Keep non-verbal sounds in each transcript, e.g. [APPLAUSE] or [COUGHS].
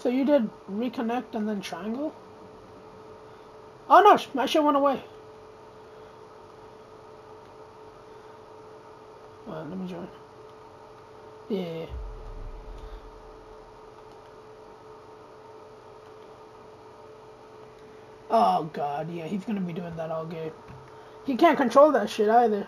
So you did reconnect and then triangle? Oh no, my shit went away. Well, let me join. Yeah. Oh god, yeah, he's gonna be doing that all game. He can't control that shit either.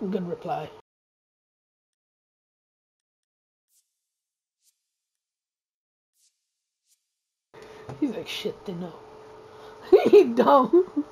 Good reply. He's like, shit, they know. [LAUGHS] he dumb.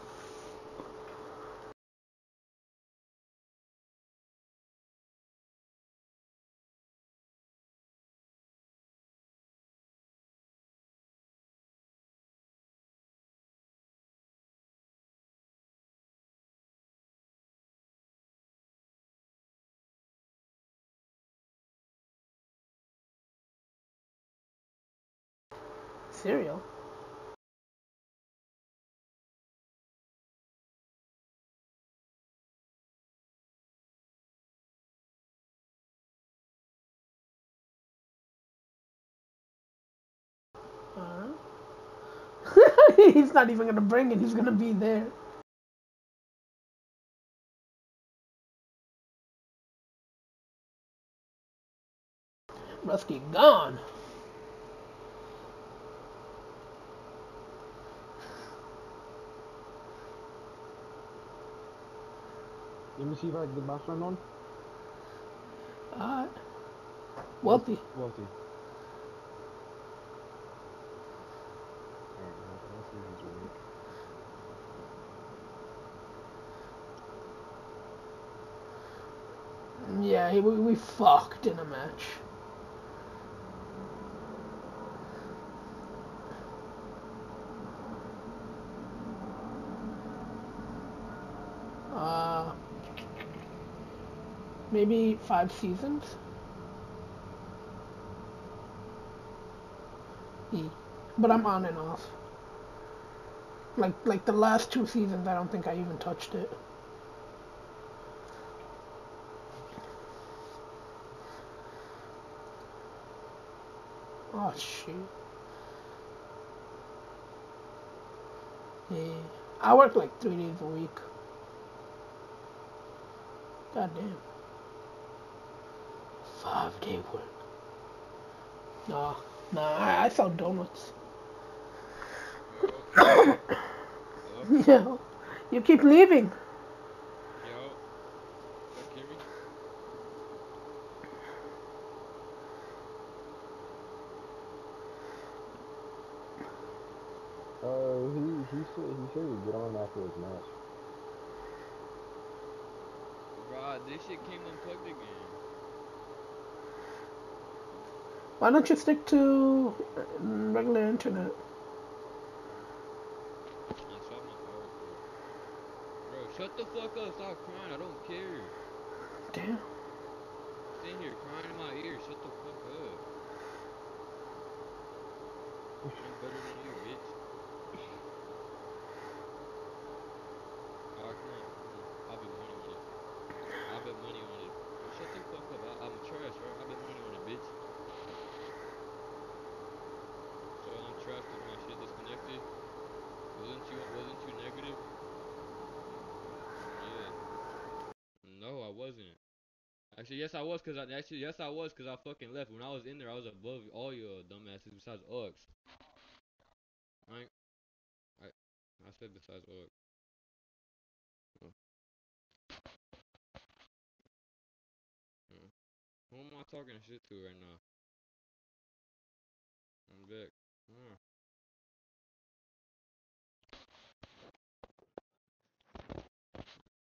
Cereal? Uh, [LAUGHS] he's not even gonna bring it, he's gonna be there. Rusky gone. Let me see if I can get my friend on. Alright. Wealthy. Wealthy. Alright, well, let's see if he's awake. Yeah, we, we fucked in a match. Uh, maybe five seasons. E. But I'm on and off. Like like the last two seasons, I don't think I even touched it. Oh shit. Yeah. I work like three days a week. God damn. Five day work. Nah, nah, I, I sell donuts. [COUGHS] Hello? yeah. You keep leaving. Yo? Can you hear me? Uh, he he said he said he'd get on after his match. Bro, this shit came unplugged again. Why don't you stick to uh, regular internet? That's not my fault. Bro, shut the fuck up. Stop crying. I don't care. Damn. Sitting here crying in my ear. Shut the fuck up. I'm better than you, bitch. Alright, come on. Come on. I'll bet money on it. I'll bet money on it. Bro, shut the fuck up. I, I'm trash, bro. I'll bet money on it, bitch. So I'm trash because my shit disconnected. Wasn't you wasn't you negative? Yeah. No, I wasn't. Actually, yes, I was, cause I actually yes, I was, cause I fucking left. When I was in there, I was above all your dumbasses besides Uggs. I, I, said besides. Oh. Oh. Who am I talking shit to right now? I'm back. Hmm.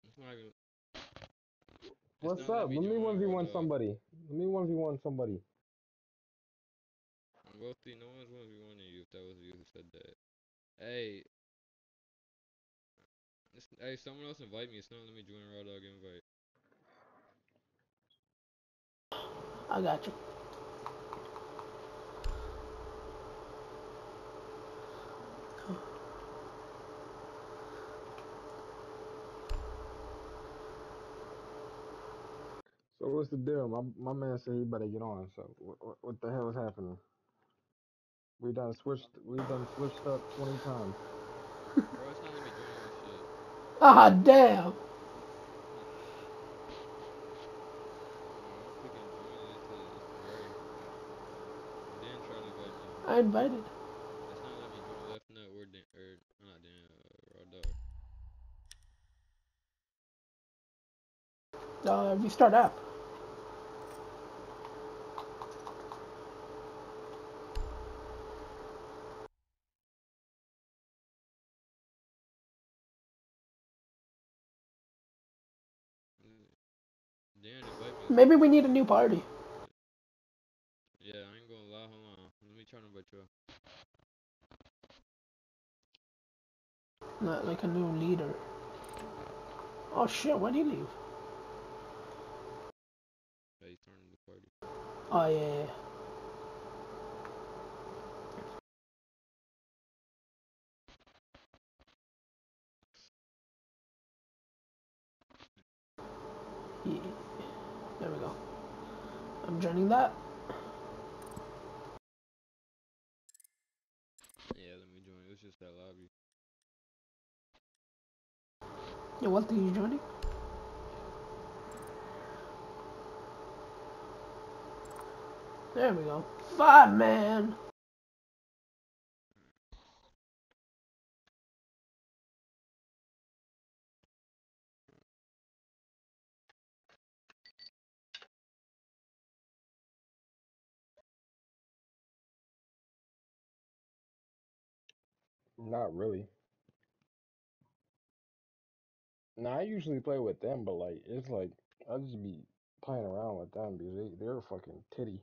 It's not even. What's up? Let me one v one somebody. Let me one v one somebody. Wealthy, no one's one v one you if that was you who said that. Hey. It's, hey, someone else invite me. It's not let me join Raw Dog invite. I got you. So what's the deal? My my man said he better get on. So what what, what the hell is happening? We done switched. We done switched up twenty times. Bro, it's not let me join your shit. Ah, damn. I'm join and it says it's very. Dan tried to invite me. I invited. It's not let me join left nut or Dan or not Dan uh, Raw Dog. Uh, restart app. Mm, Dan invite me. Maybe we need a new party. Yeah, I ain't gonna lie. Hold on. Let me to invite you. Not like a new leader. Oh shit, why'd he leave? Yeah, he's starting the party. Oh yeah. yeah. There we go. I'm joining that. Yeah, let me join. It's just that lobby. Yeah, what are you joining? There we go. Five man. Not really. Now I usually play with them, but like it's like I just be playing around with them because they they're fucking titty.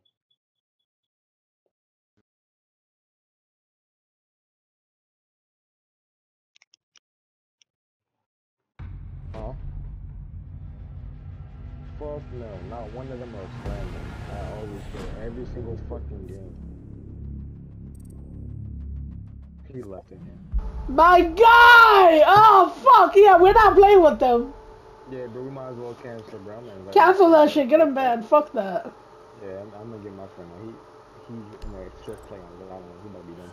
Huh? Fuck no, not one of them are scrambling. I always do every single fucking game. He left again. My guy! Oh fuck yeah, we're not playing with them. Yeah, but we might as well cancel, bro. I'm inviting Cancel that shit. Get him banned. Fuck that. Yeah, I'm, I'm gonna get my friend. He he's in a strict play on that one. He better be done.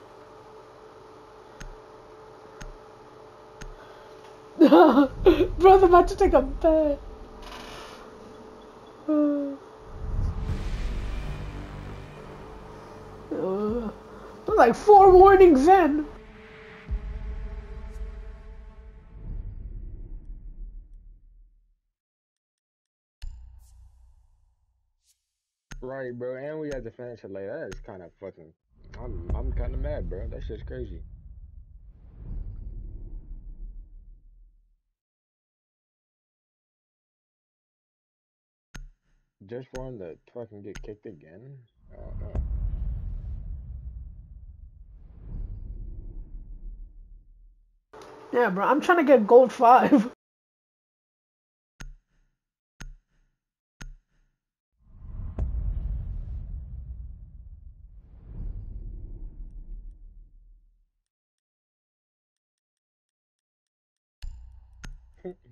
Brother, about to take a bet. Uh, uh, like forewarning in. Right, bro. And we had to finish it late. That is kind of fucking. I'm I'm kind of mad, bro. That shit's crazy. Just him to fucking get kicked again? I don't know. Yeah, bro, I'm trying to get gold five. [LAUGHS]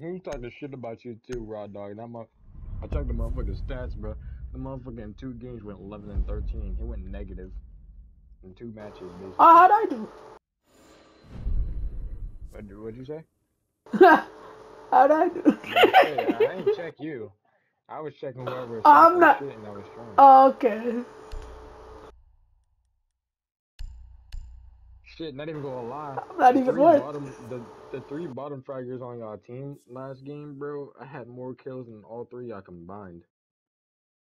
Who's talking shit about you too, Raw Dog? That mo- I checked the motherfucking stats, bro. The motherfucker in two games went 11 and 13. He went negative in two matches, basically. Oh, how'd I do? What, what'd you say? [LAUGHS] how'd I do? Hey, I didn't check you. I was checking whoever was I'm not- shit and I was trying. oh, okay. Shit, not even gonna lie. I'm not the even three what? Bottom, the, the three bottom fraggers on y'all team last game, bro, I had more kills than all three y'all combined.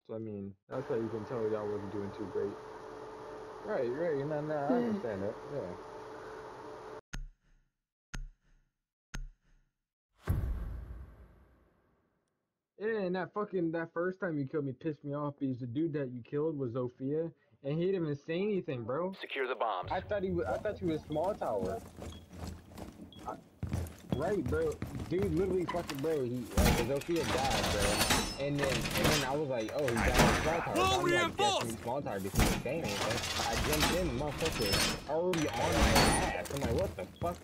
So, I mean, that's how you can tell y'all wasn't doing too great. Right, right, nah, nah, I Hmm. understand that, yeah. It ain't and that fucking that first time you killed me pissed me off because the dude that you killed was Zofia, and he didn't even say anything, bro. Secure the bombs. I thought he was. I thought he was small tower. I, right, bro. Dude, literally fucking bro. He uh, Zofia died, bro. And then and then I was like, oh, he died in small tower. So I'm like, guessing small tower because he was. I jumped in, motherfucker, already on my ass. I'm like, what the fuck?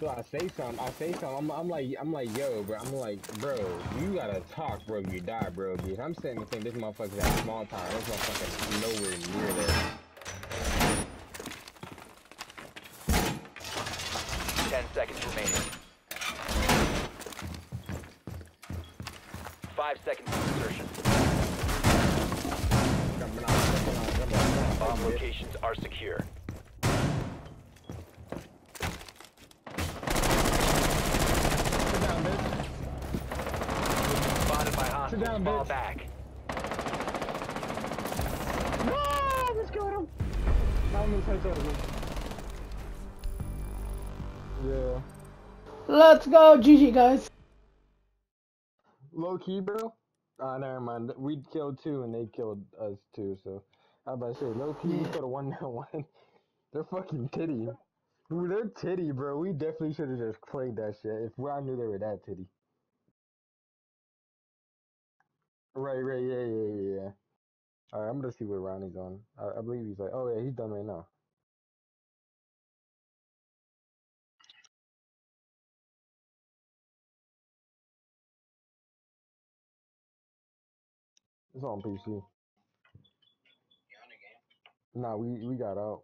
So I say something, I say something, I'm, I'm like, I'm like, yo, bro, I'm like, bro, you gotta talk, bro, you die, bro, because I'm sitting there thinking this motherfucker's at small time, this motherfucker's nowhere near there. Ten seconds remaining. Five seconds insertion. Bomb locations are secure. Sit down, bitch. Spotted by hostiles. down, Fall bitch. Back. No, just killed him. Now I'm gonna touch him. Yeah. Let's go, GG guys. Low key, bro. Ah, never mind. We killed two and they killed us too, so I was about to say, low key, we Yeah. could have won that [LAUGHS] one. They're fucking titty. Ooh, they're titty, bro. We definitely should have just played that shit if I knew they were that titty. Right, right, yeah, yeah, yeah, yeah. Alright, I'm gonna see what Ronnie's on. I, I believe he's like, oh yeah, he's done right now. It's on PC. Nah, we we got out.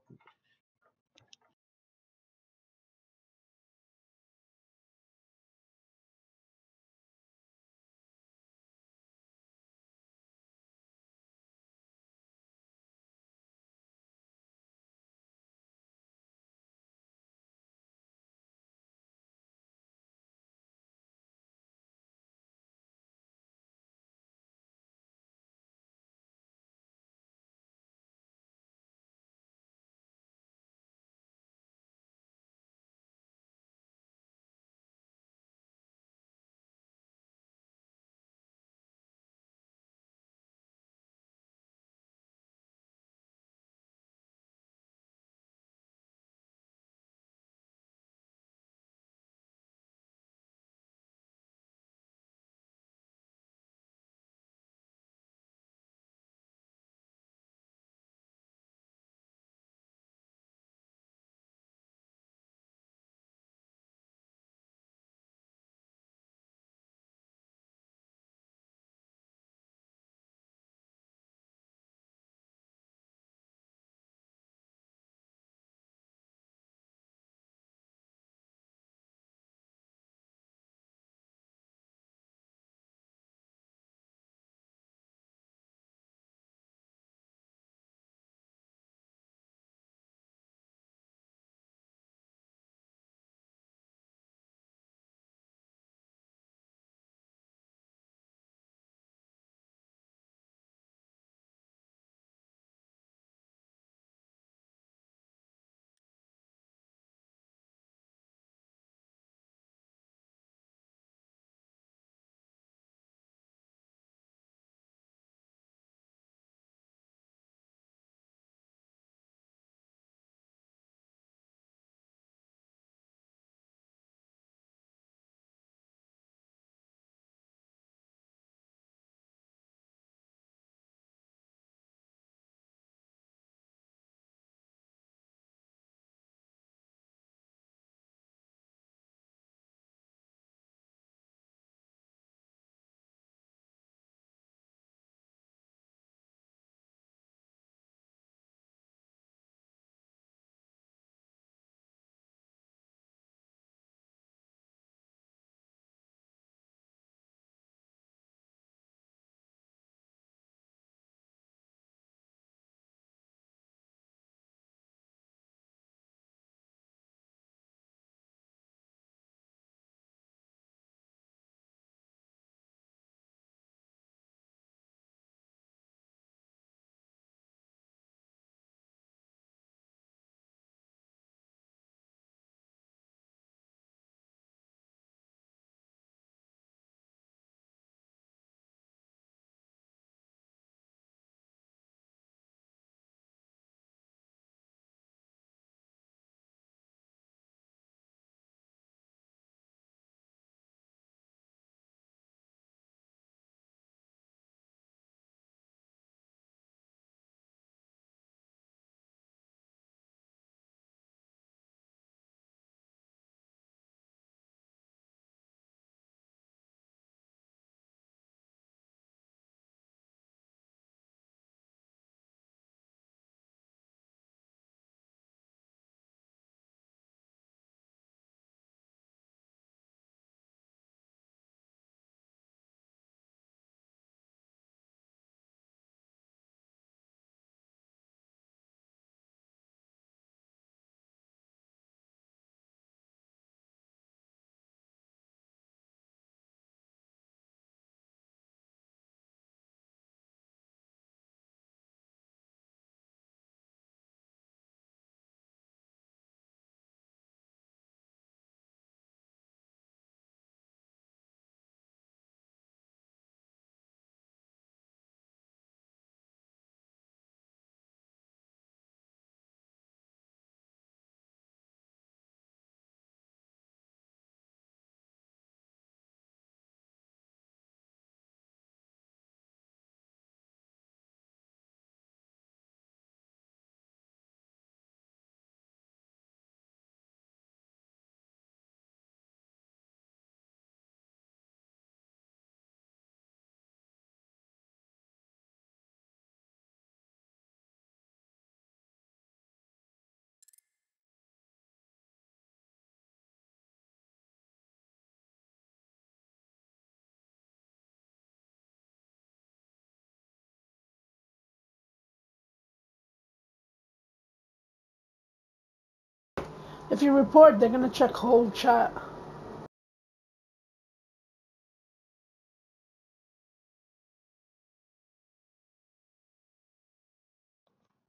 If you report, they're gonna check whole chat.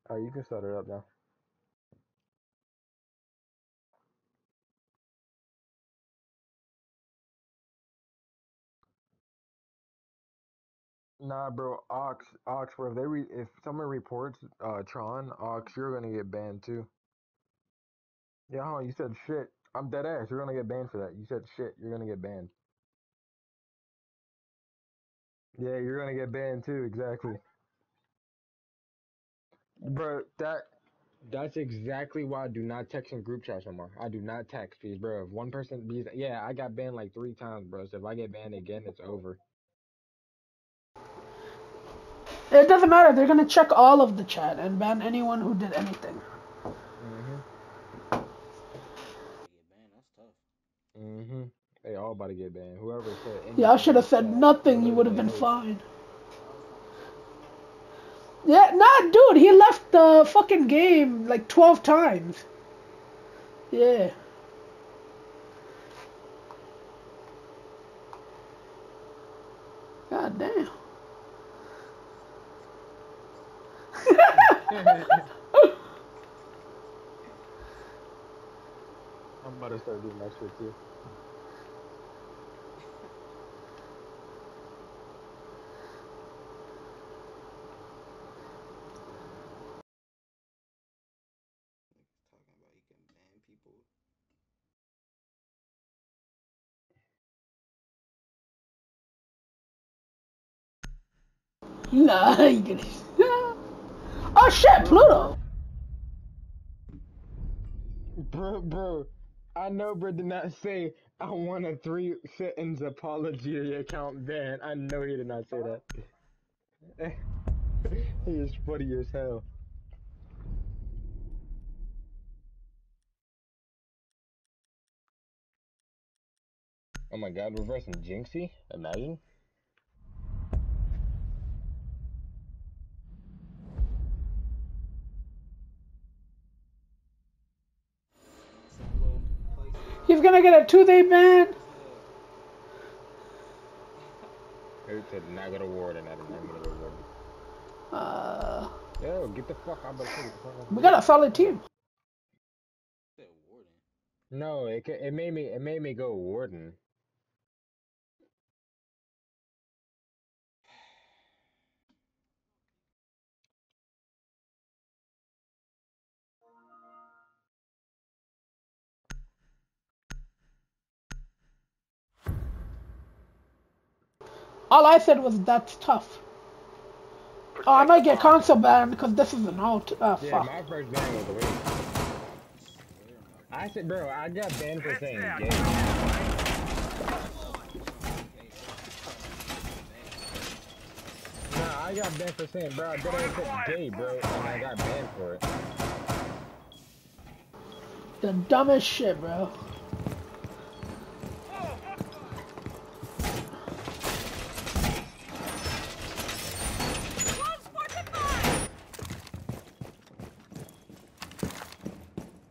Oh, you can start it up now. Nah, bro, Ox, Ox, bro. If they re- if someone reports uh Tron, Ox, you're gonna get banned too. Yeah, huh? You said shit. I'm dead ass. You're gonna get banned for that. You said shit. You're gonna get banned. Yeah, you're gonna get banned too. Exactly, bro. That that's exactly why I do not text in group chats anymore. I do not text because, bro, if one person be yeah, I got banned like three times, bro. So if I get banned again, it's over. It doesn't matter. They're gonna check all of the chat and ban anyone who did anything. Mhm. Get banned. That's Mhm. They all about to get banned. Whoever said anything Y'all should have said nothing. You would have been fine. Yeah, nah, dude. He left the fucking game like twelve times. Yeah. God damn. [LAUGHS] I'm about to start doing that shit too. Niggas talking about you can ban people. Nah, you can. oh shit, Pluto. Bro, bro, I know, bro, did not say I want a three sentence apology account ban. I know he did not say that. [LAUGHS] he is funny as hell. Oh my god, reversing Jinxie? Imagine. He's gonna get a two-day ban. Not go to Warden? I did not gonna go to Uh, Yo, get the fuck out of the fuck out we got a solid team. No, it it made me it made me go Warden. All I said was that's tough. Oh, I might get console banned because this is an alt. Ah, Yeah, fuck. my first ban was away. I said, bro, I got banned for saying gay. Nah, I got banned for saying, bro, I did I said gay, bro, and I got banned for it. The dumbest shit, bro.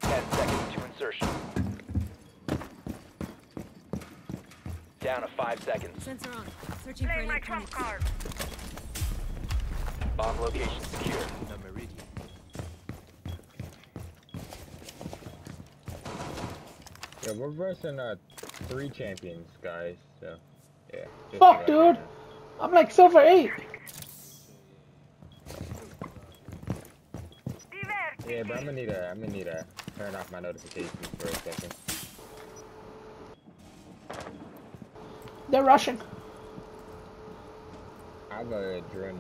Ten seconds to insertion. Down to five seconds. Sensor on. Searching for electronics. Bomb location secure. Yeah, we're versing uh three champions, guys. So yeah. Fuck, to let you dude. I'm like silver eight. Yeah, but I'm gonna need a I'm gonna need a turn off my notifications for a second. They're rushing. I have a drone.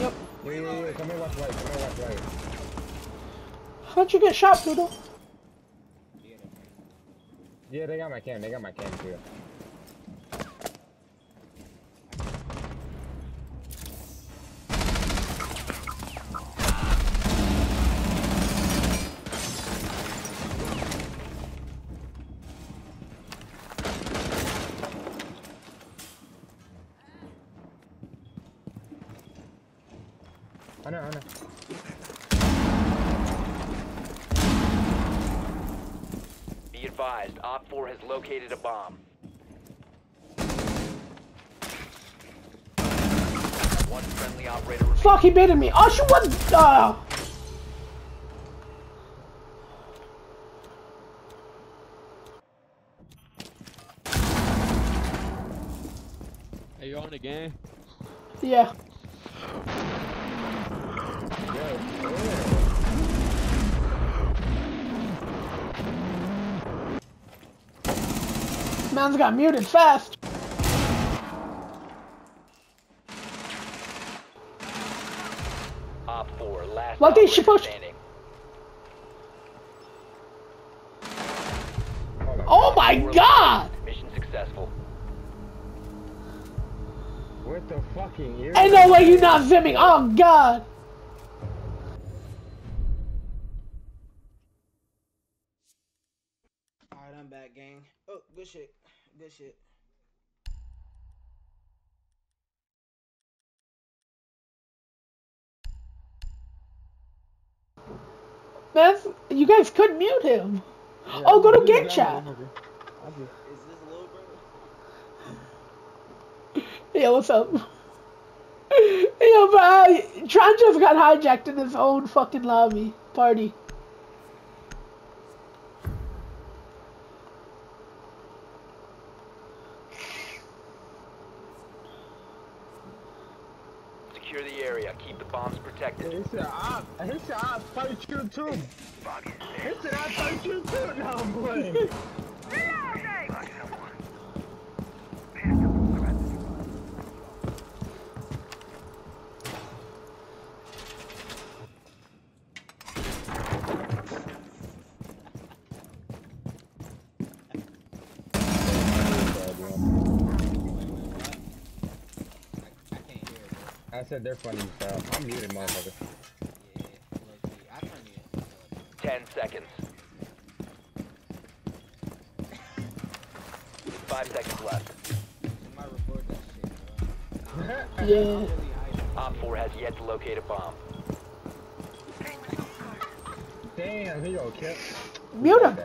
Yep. Wait, wait, wait. Come here, watch light. Come here, watch light. How'd you get shot, Pluto? Yeah, they got my cam. They got my cam too. 4 has located a bomb. One friendly operator. Fuck, he baited me. Oh, she was. Uh, Hey, you on the game? yeah. Man's got muted fast. OPFOR, last Lucky she pushed- standing. Oh my god! Mission successful. What the fucking ear? Ain't no way you not zimming. Oh god. Alright, I'm back, gang. Oh, good shit. Good shit. Man, you could mute him. Yeah, Oh, go to I game chat. I Is this little bro? [LAUGHS] Yeah, what's up? [LAUGHS] Yo, bro, Tron just got hijacked in his own fucking lobby party. Secure the area. Keep the bombs protected. He said, I, he said, I fight you too. Said, I fight you too. No, I'm playing. I said they're funny stuff. I'm muted, motherfucker. Yeah, low key. I turned it. uh, 10 seconds. 5 seconds left. Somebody report that shit, bro. Yeah. I'm really hyped. OPFOR has yet to locate a bomb. Damn, he go kill. Mute him.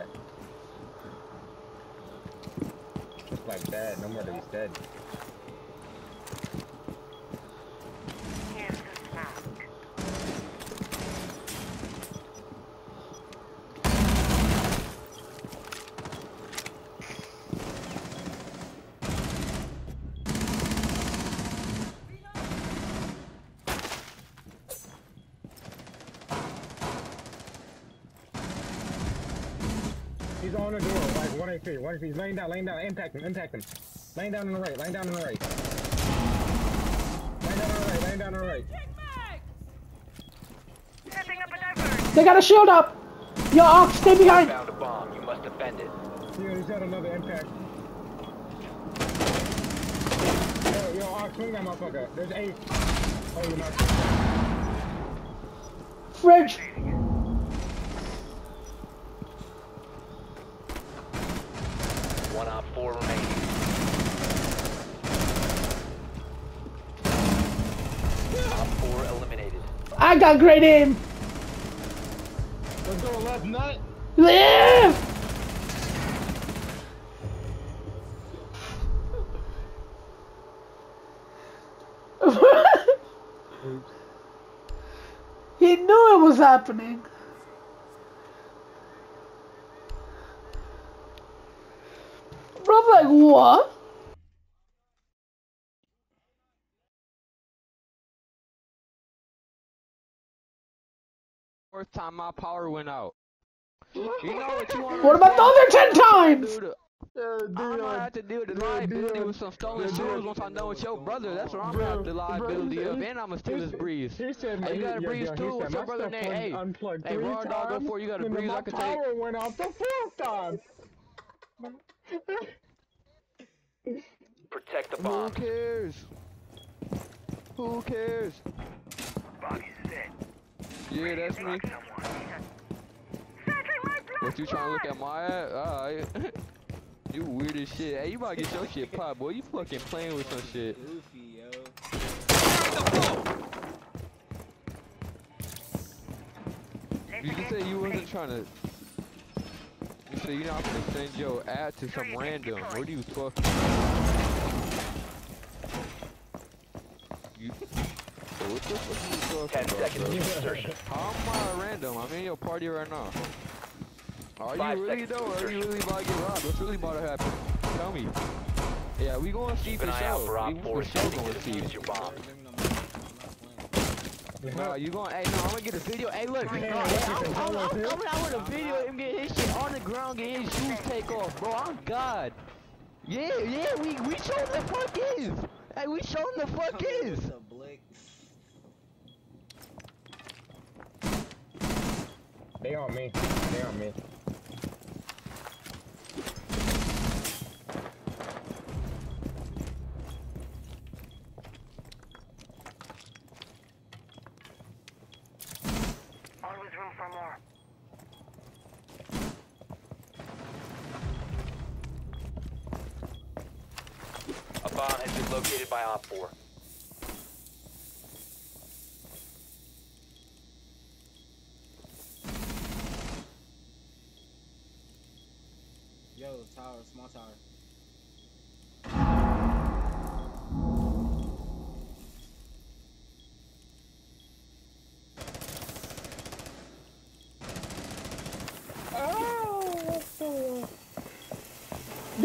Just like that, no more to be said. He's on the door, like 1 HP, 1 HP. He's laying down, laying down, impact him, impact him. Laying down on the right, laying down on the right. Laying down on the right, laying down on the right. They got a shield up. Yo, Ox, stay behind. Found a bomb. You must defend it. Yeah, he's got another impact. Yo, yo, Ox, swing that motherfucker. There's eight. Oh, you're not. Fridge. One Op 4 remaining. OPFOR eliminated. I got great aim. Let's go left nut. Yeah. [LAUGHS] he knew it was happening. Bro's like, what? Fourth time my power went out. You know what you want? What about the other ten times? Yeah, I'm gonna have to deal with the liability with some stolen shoes once I'm done with your brother. That's what I'm gonna have the liability of, and I'm gonna steal his breeze. He said, Hey, you got a breeze yo, he too? said, What's your my brother stuff name? Hey, unplugged hey, three raw dog times, before you got a breeze I could take. My power went off the fourth time. Protect the Who cares? Who cares? Yeah, that's me. What you trying to look at my ass? Alright. [LAUGHS] you weird as shit. Hey, you about to get your shit popped, boy. You fucking playing with some shit. Goofy, yo. You just said you wasn't trying to. You so you're not gonna send your ad to some random. What are you fucking? You, what the fuck are you talking Ten about, seconds to insertion. How am I random? I'm in your party right now. Are Five you really though? are you really about to get robbed? What's really about to happen? Tell me. Yeah, we gonna see Keep for an eye out sure. We 4 for sure attempting gonna see. your bomb. Give me no money. I'm not playing. Nah, you gonna, hey, no, I'm gonna get a video. Hey, look, Hey, no, hey, hey, I'm, I'm, I'm coming out with a video of him getting his shit on the ground, getting his shoes take off, bro. I'm God. Yeah, yeah, we we show him the fuck is. Hey, we show him the fuck [LAUGHS] Come here is. with the Blake. They on me. They on me. Always room for more. A bomb has been located by OPFOR.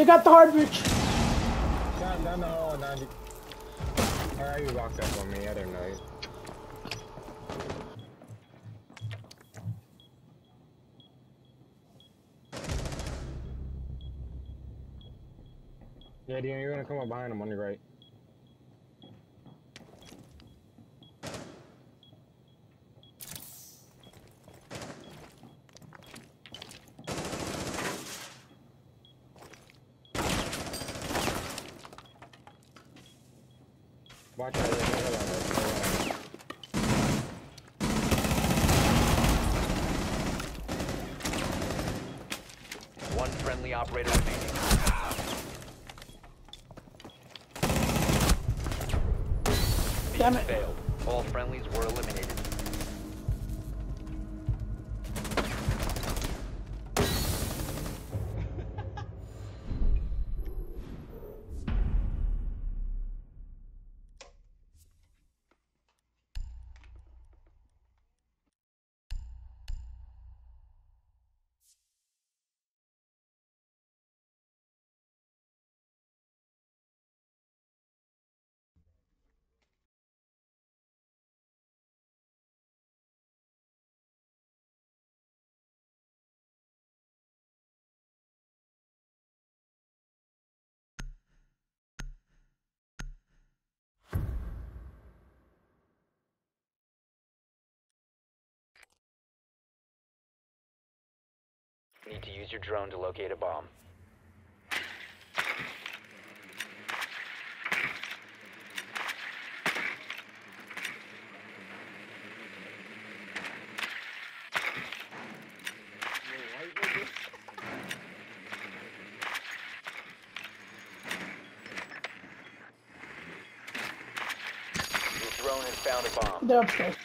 Got the hard down the hall, 90. Alright, you up on me. Yeah, Dion, you're gonna come up behind him on the right. Watch out, there's another one, there's another one. One friendly operator remaining. Damn it. Need to use your drone to locate a bomb. [LAUGHS] Your drone has found a bomb. They're upstairs.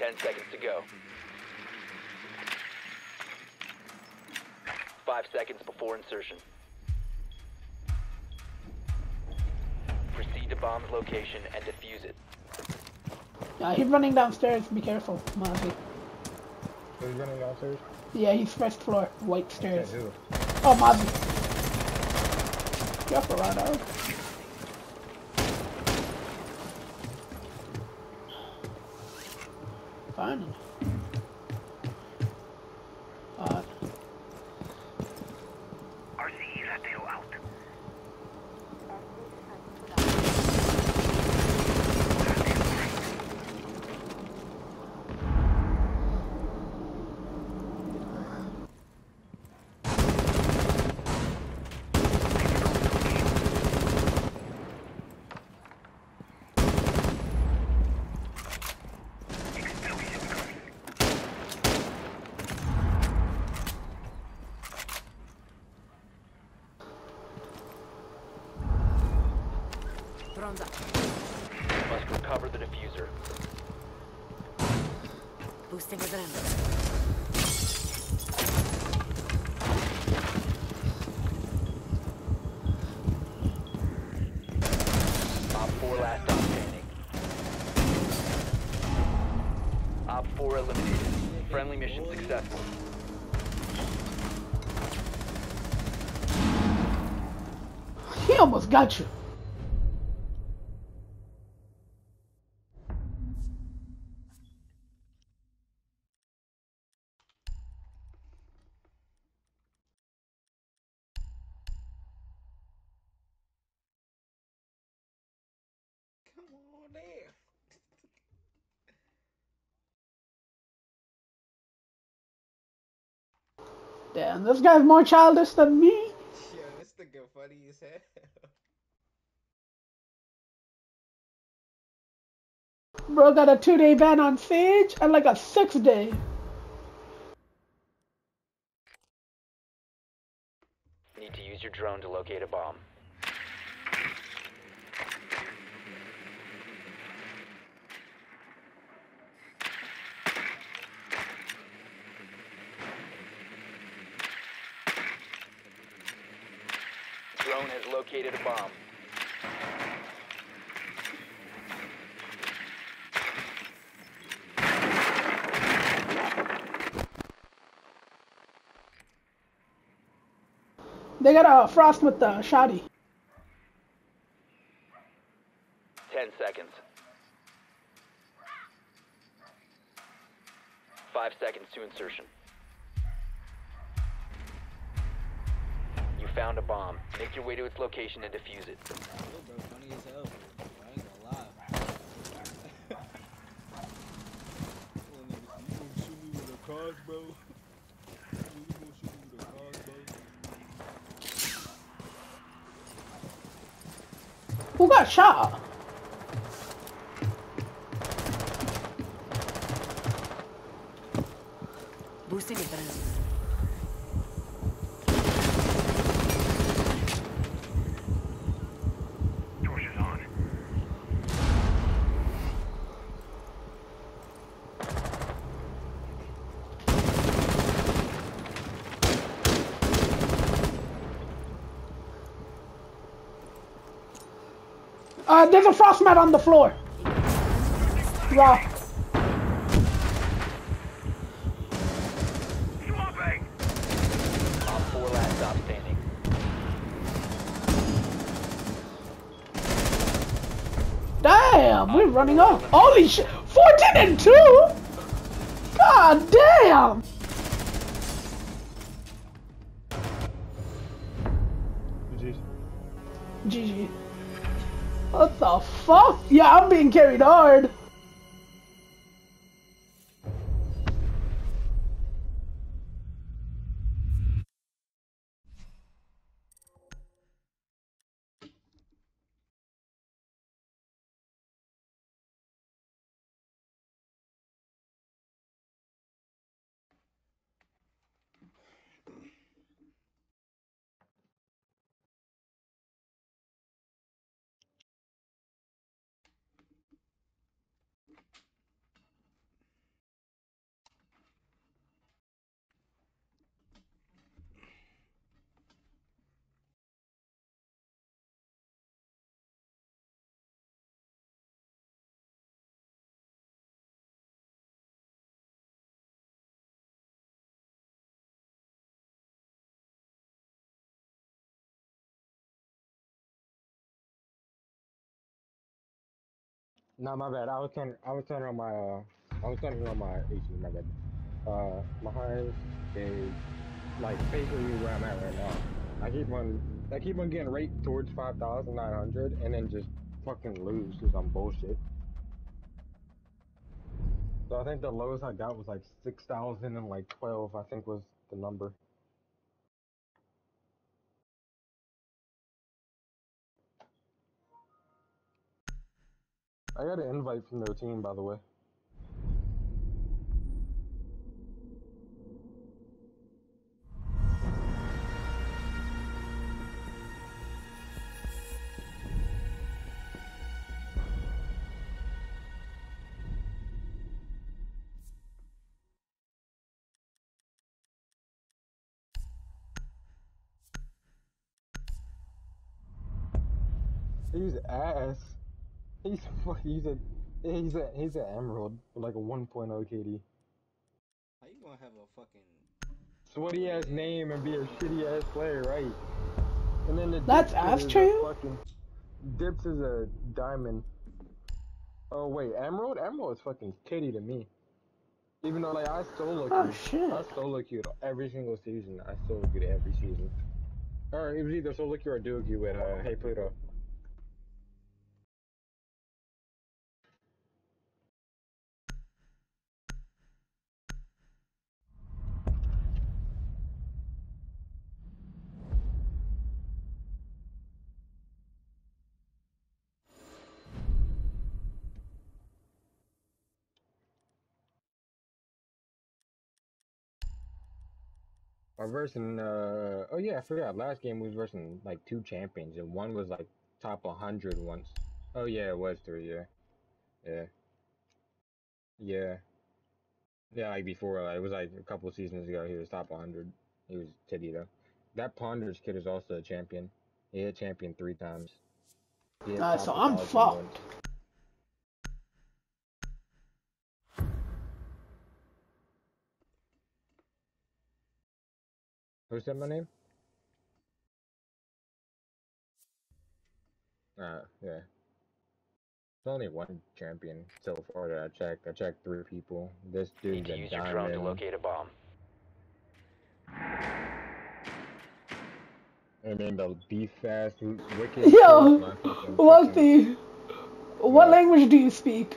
Ten seconds to go. Five seconds before insertion. Proceed to bomb's location and defuse it. Uh, he's running downstairs. Be careful, Mozzie. Who's running downstairs? Yeah, he's first floor, white stairs. who? Oh, Mozzie. Careful, Rado. Drones up. recover the defuser. Boosting adrenaline. OPFOR last stop standing. Op 4 eliminated. Friendly mission successful. He almost got you. Damn, this guy's more childish than me. [LAUGHS] Yo, this nigga funny as hell. Bro got a two day ban on Sage and like a six day. Need to use your drone to locate a bomb. Drone has located a bomb. They got a frost with the shoddy. Ten seconds. Five seconds to insertion. Your way to its location and defuse it. Who got funny as hell. Bro. I ain't gonna lie. Little nigga, you gonna shoot me with a crossbow? You gonna shoot me with a crossbow? Who got shot? Boosting adrenaline. Torch is on. Uh, there's a frost mat on the floor. Raw. Swapping! Op 4 last stop standing. Damn, we're running off. Holy shit. 14 and 2? God damn. Yeah, I'm being carried hard. Nah, my bad. I was turning. I was turning on my. Uh, I was turning on my AC. My bad. Uh, mine is like basically where I'm at right now. I keep on. I keep on getting right towards five thousand nine hundred, and then just fucking lose because I'm bullshit. So I think the lowest I got was like six thousand and like twelve. I think was the number. I got an invite from their team, by the way. He's ass. He's fu- he's a he's a he's an emerald like a 1.0 KD. How you gonna have a fucking Sweaty ass name and be a shitty ass player, right? And then the That's Dips is a trail? Fucking Dips is a diamond. Oh wait, emerald? Emerald is fucking kitty to me. Even though like I solo Oh, queued, shit. I solo queued every single season. I solo queued every season. Or it was either solo queue or duo queue with uh, Hey Pluto. Our versing, uh, oh yeah, I forgot. Last game we was versing like two champions, and one was like top 100 once. Oh yeah, it was three, yeah. Yeah. Yeah. Yeah, like before, like, it was like a couple seasons ago, he was top 100. He was titty though. That Ponders kid is also a champion. He hit champion three times. Uh, so I'm fucked. once. Who said my name? Uh, yeah. There's only one champion so far that I checked. I checked three people. This Need dude's to a use your drone to diamond. locate a bomb. And then the beef ass wicked. Yo, my fucking- One fucking- thing. What Yeah. language do you speak?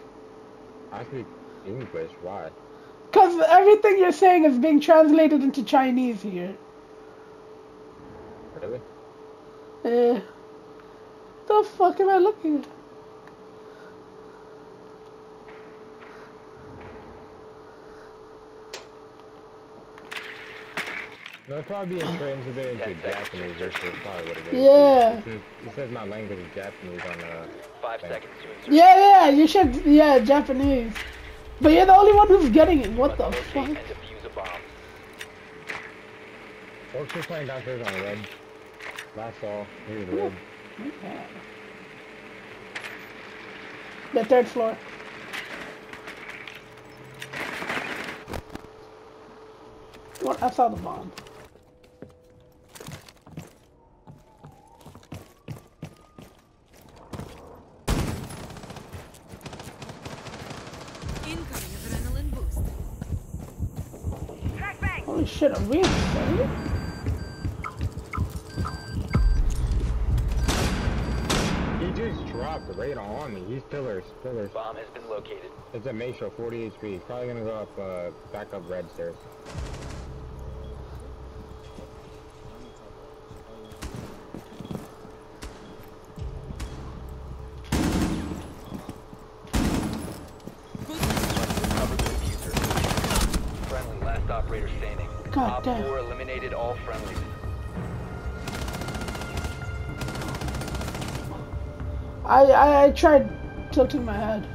I speak English. Why? Because everything you're saying is being translated into Chinese here. Really? Eh. The fuck am I looking at? No, it's probably being translated into Ten seconds. Japanese. That's probably what it is. Yeah. It says, it says my language is Japanese on the. Five Thanks. seconds to insert. Yeah, yeah, you should. Yeah, Japanese. But you're the only one who's getting it. What the fuck? locate and defuse a bomb. Orcs just playing downstairs on red. Last fall, he was red. Okay. The third floor. What? I saw the bomb. Incoming adrenaline boost. Holy shit, a real study? On me. He's pillars, pillars. Bomb has been located. It's a Maestro, 40 HP. He's probably gonna go up, uh, back up red stairs. I, I tried tilting my head.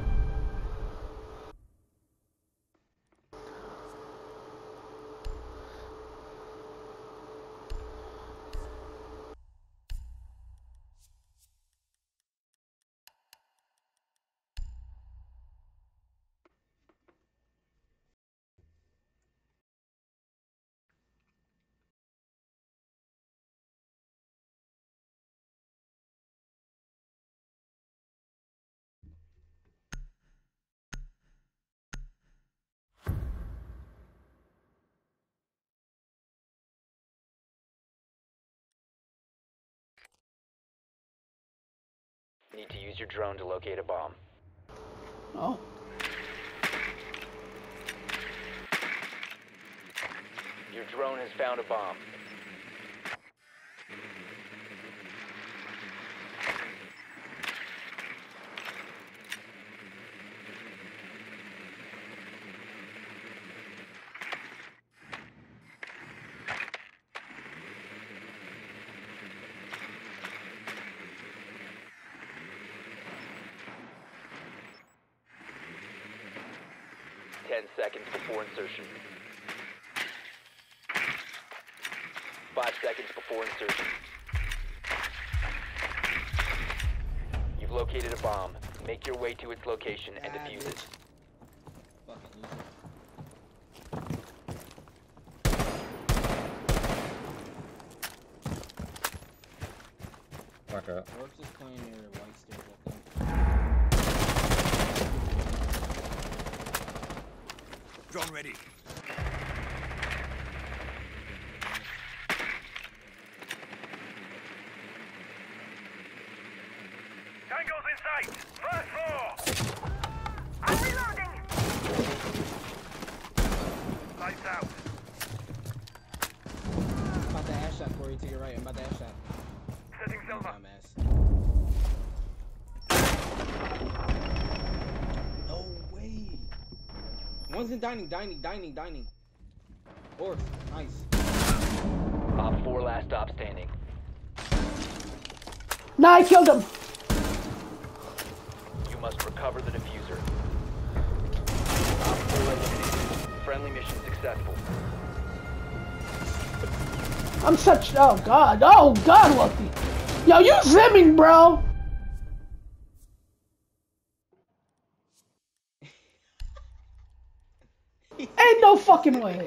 Need to use your drone to locate a bomb. Oh. Your drone has found a bomb. Ten seconds before insertion. Five seconds before insertion. You've located a bomb. Make your way to its location and defuse it. Fucking loser. Fuck up. Orcs is playing near the white stairs, I think. Drone ready. Tango's in sight. First floor. I'm reloading. Lights out. I'm about to ash shot for you to your right. I'm about to ash shot. Setting silver. Dumbass. No way. One's in dining, dining, dining, dining. Orcs, nice. OPFOR last stop standing. Nah, I killed him. You must recover the defuser. Op 4 eliminated. Friendly mission successful. I'm such. Oh god. Oh god, Wolfie. Yo, you zimming, bro. Ain't no fucking way.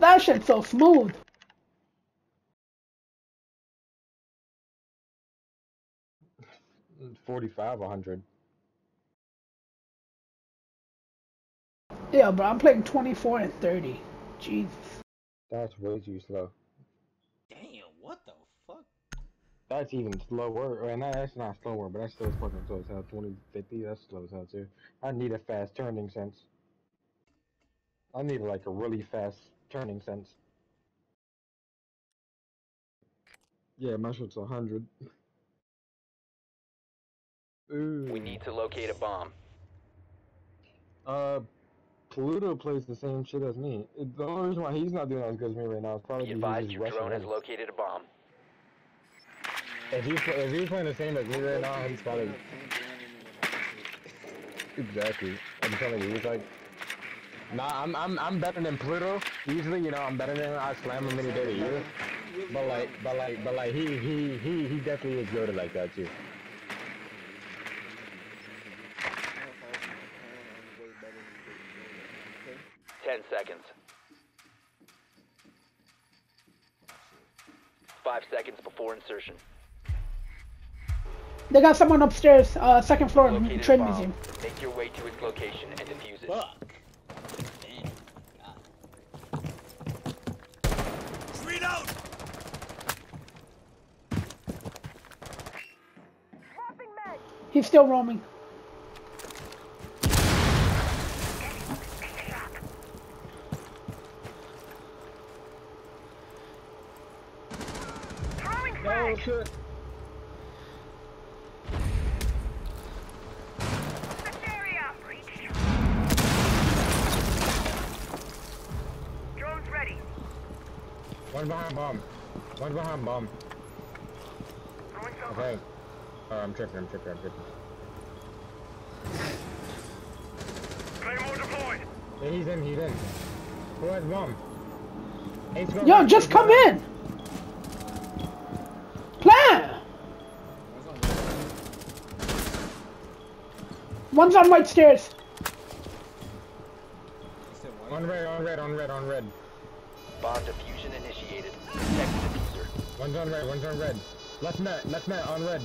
That shit's so smooth. Forty-five, hundred. Yeah, bro, I'm playing 24 and 30. Jesus. That's way too slow. Damn, what the fuck? That's even slower. Or, no, that's not slower, but that's still fucking slow as hell. 20, 50, that's slow as hell too. I need a fast turning sense. I need like a really fast turning sense. Yeah, my shit's 100. Ooh. We need to locate a bomb. Uh, Pluto plays the same shit as me. It- The only reason why he's not doing as good as me right now is probably because advised he's your drone has located a bomb. If he's, if he's playing the same as me right now, he's probably exactly. I'm telling you, he's like, nah, I'm I'm I'm better than Pluto. Usually, you know, I'm better than him. I slam him any day of the year. But like, but like, but like, he he he he definitely is goaded like that too. Ten seconds. Five seconds before insertion. They got someone upstairs, uh, second floor, Located a trade bomb. museum. Make your way to its location and defuse it. Fuck. Damn. God. Reload. He's still roaming. No shit. Drone's ready. One behind bomb. One behind bomb. Okay. I'm tripping. I'm tripping. I'm tripping. Claymore deployed. Yeah, he's in. He's in. Who has bomb? Ace Yo, back, just come back. in. Plan. One's on One's on white stairs. Left net. Left net. On red.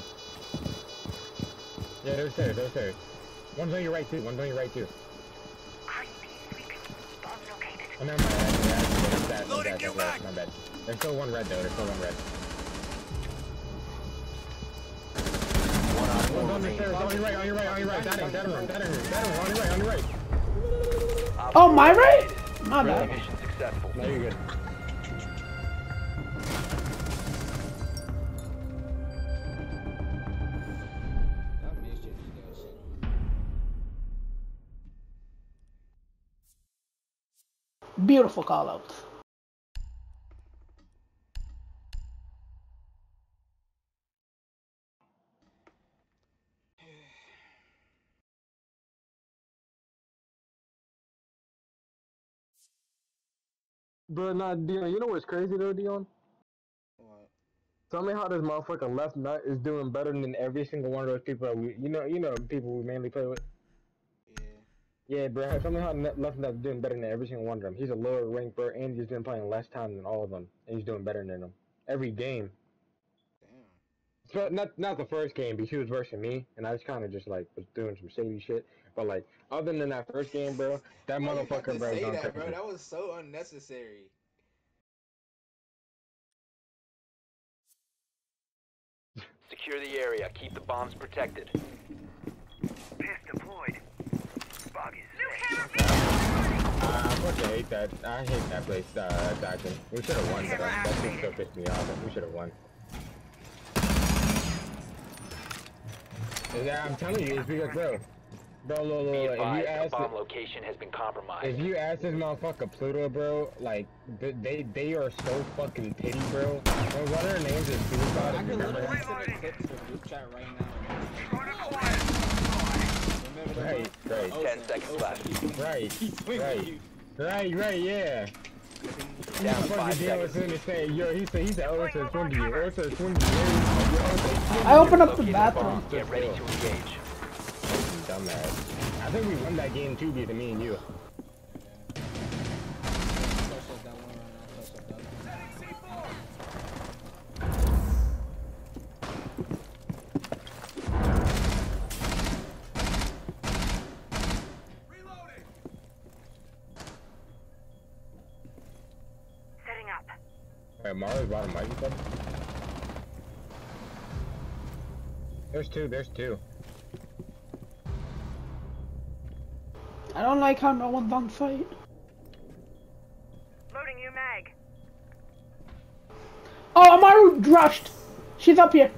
Yeah, there's there. There's there. One's on your right too. One's on your right too. Oh, never mind. That's, that's, that's, that's, Loading that's, new that's, mag. my bad. There's still one red though. There's still one red. One on four on the stairs. On your right. On your right. On your right. That. That. That. That. On your right. On your right. Op Oh, four my right? My Friendly bad. mission successful. No, you're good. Beautiful call outs. But not Dion. You know what's crazy though, Dion? What? Tell me how this motherfucking left nut is doing better than every single one of those people that we, you know, you know, people we mainly play with. Yeah. Yeah, bro. Tell me how left nut's doing better than every single one of them. He's a lower ranked bro, and he's been playing less time than all of them, and he's doing better than them every game. Damn. So not not the first game because he was versing me, and I was kind of just like was doing some shady shit. But like other than that first game, bro, that Why motherfucker, bro, say that, bro. That was so unnecessary. Secure the area. Keep the bombs protected. Piss deployed. Bug is. I fucking hate that. I hate that place, uh, Dodging. We should have won, but that, that shit still pissed me off. We should have won. Yeah, I'm telling you, it's because, bro. Bro, look, look, Be look, if you advised, a ask, bomb location has been compromised. if you ask this motherfucker Pluto, bro, like, they they are so fucking pity, bro. And one of their names is Suicide, I can literally that. send a clip to the group chat right now. Right, one? right. Osa, 10 seconds Osa, left. Right, He's right. Right, right, yeah. Down Fucking five seconds. him yo, he said, he said, oh, it's a swing you, oh, it's a swing you, oh, it's a swing I opened up the Located bathroom. Get ready to engage. Dumbass. I think we won that game too, because of me and you. There's two, there's two. I don't like how no one's on site. Loading new mag. Oh, Amaru rushed. She's up here.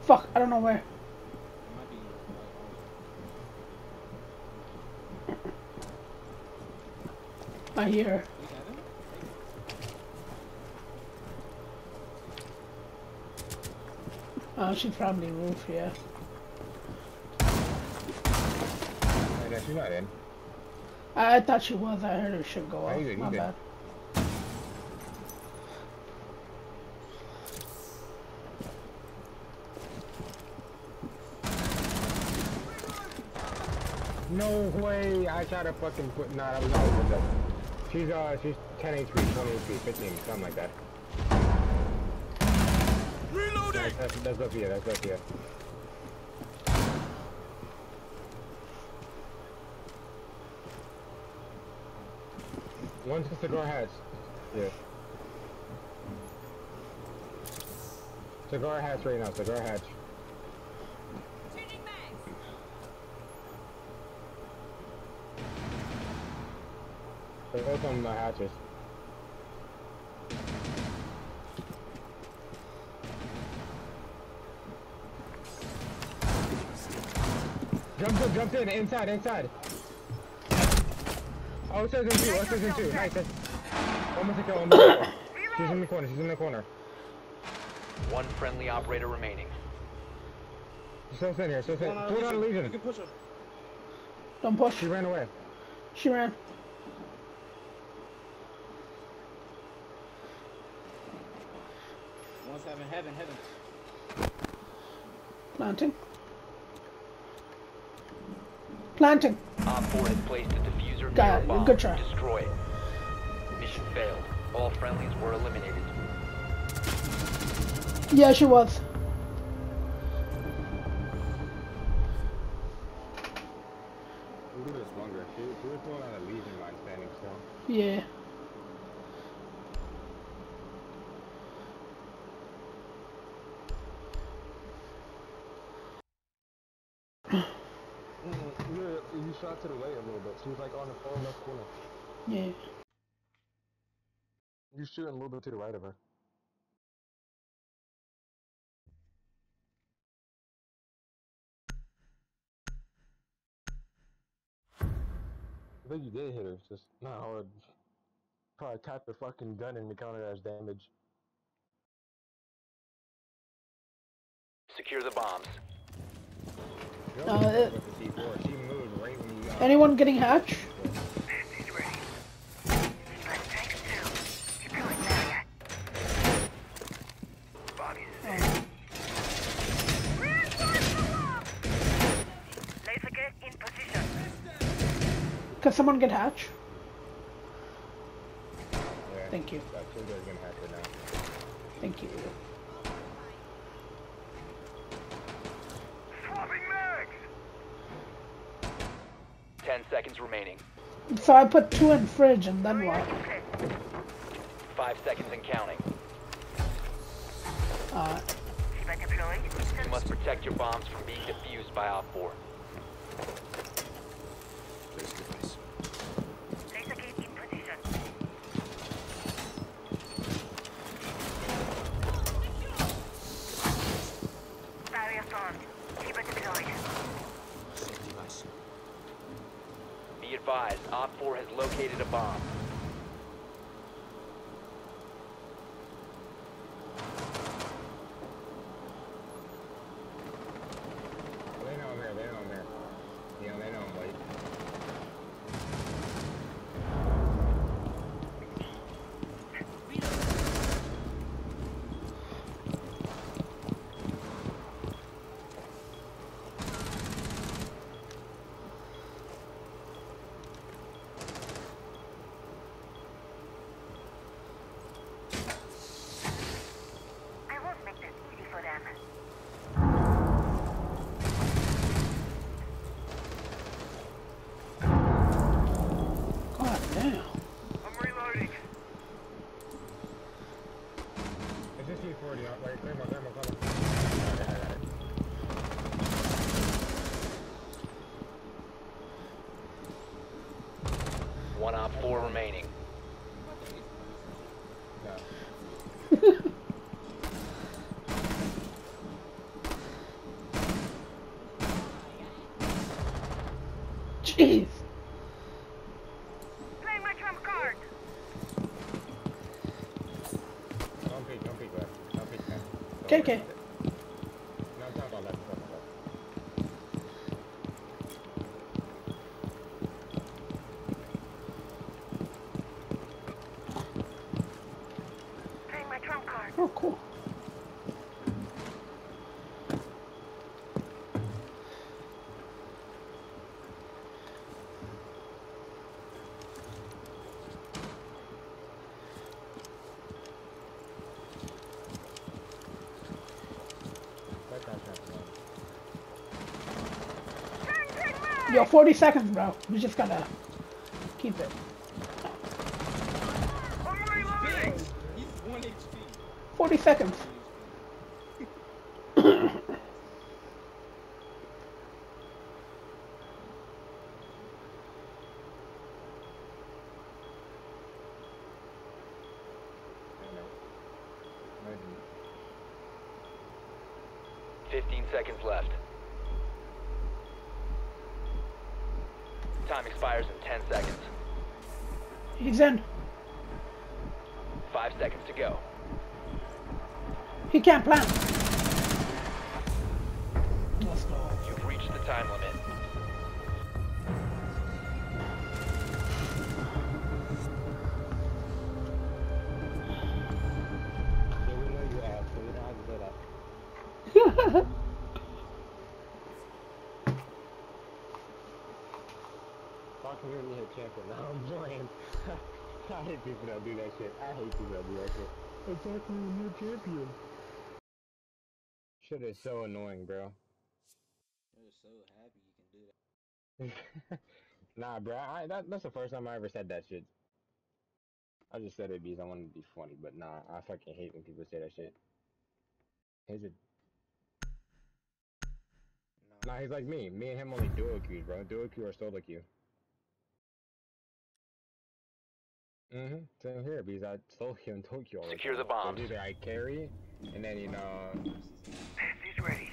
Fuck, I don't know where. It might be right I hear her. on. We got him? Oh, she's probably roof, yeah. Hey, no, she's not in. I, I thought she was. I heard her shit go off. did, My bad. No way! I tried to fucking put. Nah, that was not good though. She's uh, she's 10 HP, 20 HP, 15, something like that. Reloading. That's, that's, that's Sophia. That's Sophia. One's the cigar hatch. Yeah. Cigar hatch right now. Cigar hatch. They're both on the hatches. Jumped in, jumped in, inside, inside. Oh, it says in two, it says in two. Nice, that's... One more to kill, one more to kill. She's in the corner, she's in the corner. One friendly operator remaining. She's still sitting here, still sitting. Come on, Pull it out You can push her. Don't push. She ran away. She ran. One's having heaven, heaven. Planting. Planting. OPFOR has placed a defuser Got near it. Good try. Destroy it. Mission failed. All friendlies were eliminated. Yeah, she was. We'll do this longer. She, she was pulling out a Legion line standing still. Yeah. Mm, you shot to the right a little bit. She was like on the far left corner. Yeah. You're shooting a little bit to the right of her. I think you did hit her, it's just not hard. Probably tap the fucking gun and counter as damage. Secure the bombs. Uh, Anyone getting hatch? Can someone get hatch? Yeah. Thank you. Thank you. Remaining. So I put two in fridge and then what? Five seconds and counting. Uh, You must protect your bombs from being defused by OPFOR. Advised, OPFOR has located a bomb. They know I'm here, they know I'm here. You know, they know I'm late. I won't make this easy for them. God damn. I'm reloading. It's just C40, uh, wait, thermal, thermal, thermal. I got it, I got it. One OPFOR remaining. No. Jeez. Playing my trump card. Don't peek, don't peek left. Don't peek left. Don't Okay, worry okay. about it. No, I'm talking about left, I'm talking about left. Playing my trump card. Oh, cool. That guy's not the one. Yo, 40 seconds, bro. We just gotta keep it. I'm reloading! He's 1 HP. 40 seconds. I know. Imagine. 15 seconds left. Time expires in 10 seconds. He's in. Five seconds to go. He can't plant. Let's go. You've reached the time limit. Yeah, we know you asked, so we don't have to say that. Fuck me when you hit champion. No, I'm playing. [LAUGHS] I hate people that do that shit. I hate people that do that shit. Attack me when you're champion. Shit is so annoying, bro. You're so happy you can do that. [LAUGHS] nah, bro. I, that, that's the first time I ever said that shit. I just said it because I wanted to be funny, but nah, I fucking hate when people say that shit. He's a Nah, he's like me. Me and him only duo queues, bro. Duo queue or solo queue. Mm-hmm. Same here, because I solo queue and Tokyo Secure the time. So bombs. either I carry, and then, you know... He's ready.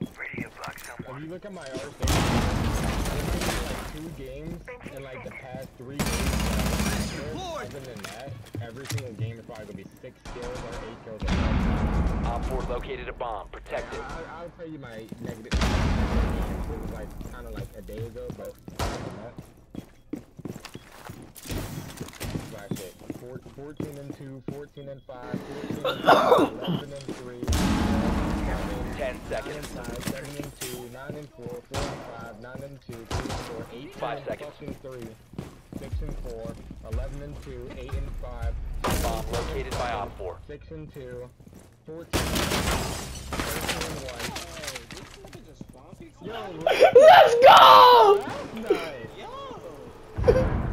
Ready to block If you look at my R station, there might be like two games in like the past three games. that Other than that, every single game is probably gonna be six kills or eight kills. Or something. OPFOR located a bomb. Protect it. I, I'll tell you my negative. It was like kind of like a day ago, but other than that, like it. Four, 14 and 2, 14 and 5, 14 and 5, 11 and 3, 7, 10 seconds. 5, 7 and 2, 9 and four, four and five, nine and two, three and four, eight Five and seconds. fucking three, six and four, eleven and two, eight and five, Bomb located by OPFOR. six and two, fourteen, thirteen and one. Oh, this nigga just spawn picks Yo, [LAUGHS] Let's go! that's nice. Yo! [LAUGHS]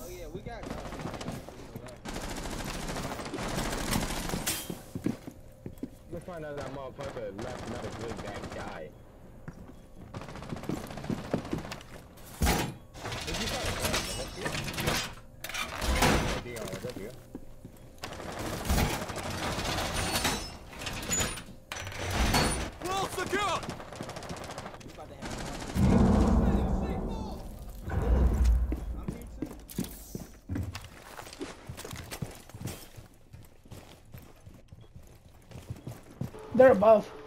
Oh yeah, we got We'll find out that motherfucker left not a good bad guy. Did you find a gun? That's you? Dion, is that you? We about to have I'm here too. They're above.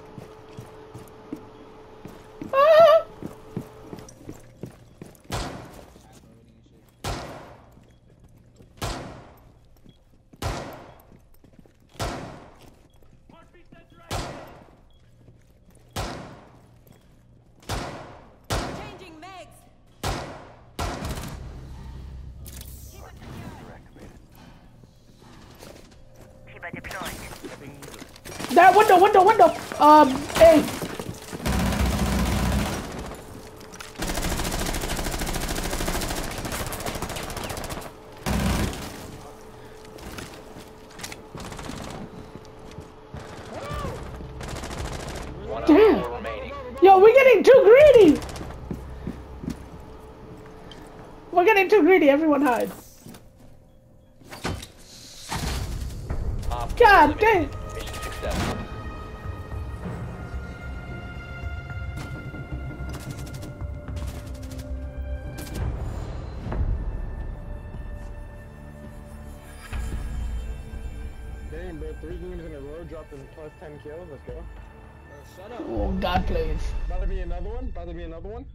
Window, window. Um, hey. Damn. OPFOR remaining. Yo, we're getting too greedy. We're getting too greedy. Everyone hide. Plus 10 kills. Let's go. Bro, shut up. Oh, God, please. About to be another one? About to be another one?